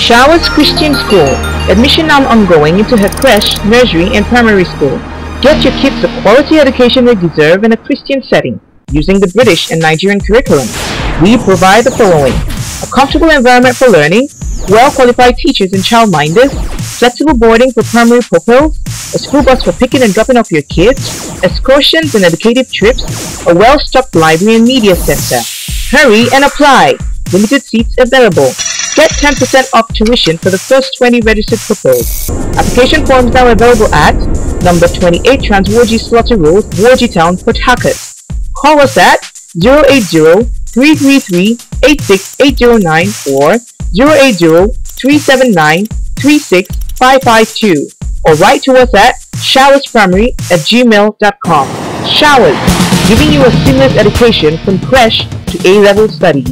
Showers Christian School. Admission now ongoing into her creche, nursery, and primary school. Get your kids the quality education they deserve in a Christian setting using the British and Nigerian curriculum. We provide the following. A comfortable environment for learning, well-qualified teachers and childminders, flexible boarding for primary pupils, a school bus for picking and dropping off your kids, excursions and educative trips, a well-stocked library and media center. Hurry and apply! Limited seats available. Get 10% off tuition for the first 20 registered pupils. Application forms now available at number 28 Transwarji Slaughter Road, Woji Town, Port Harcourt. Call us at 080-333-86809 or 080-379-36552 or write to us at showersprimary at gmail.com. Showers, giving you a seamless education from creche to A-level study.